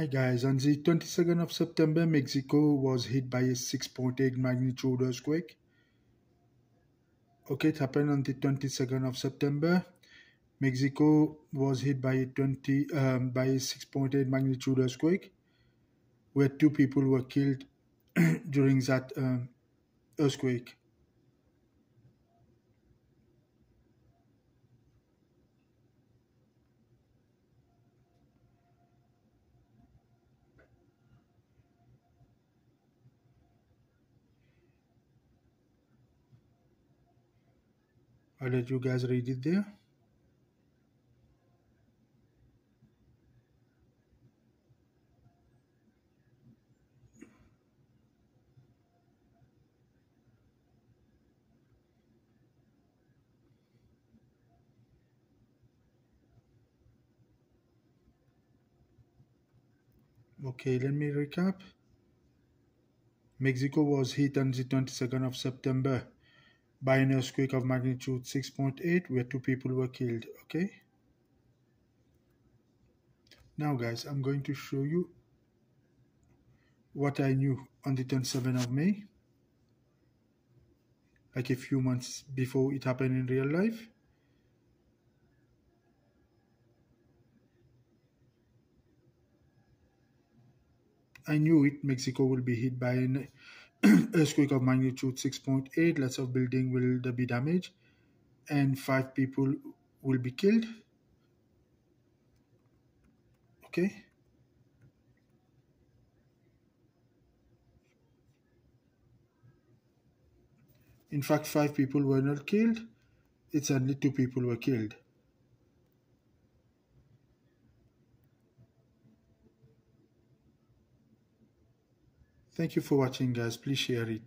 Hi guys, on the 22nd of September, Mexico was hit by a 6.8 magnitude earthquake. Okay, it happened on the 22nd of September. Mexico was hit by a 20 um, by a 6.8 magnitude earthquake, where two people were killed during that um, earthquake. I'll let you guys read it there. Okay, let me recap. Mexico was hit on the 22nd of September by an earthquake of magnitude 6.8 where two people were killed okay? Now guys i'm going to show you what i knew on the 27th of may like a few months before it happened in real life. I knew it Mexico will be hit by an earthquake of magnitude 6.8 lots of building will be damaged and five people will be killed. Okay. In fact five people were not killed. It's only two people were killed Thank you for watching guys. Please share it.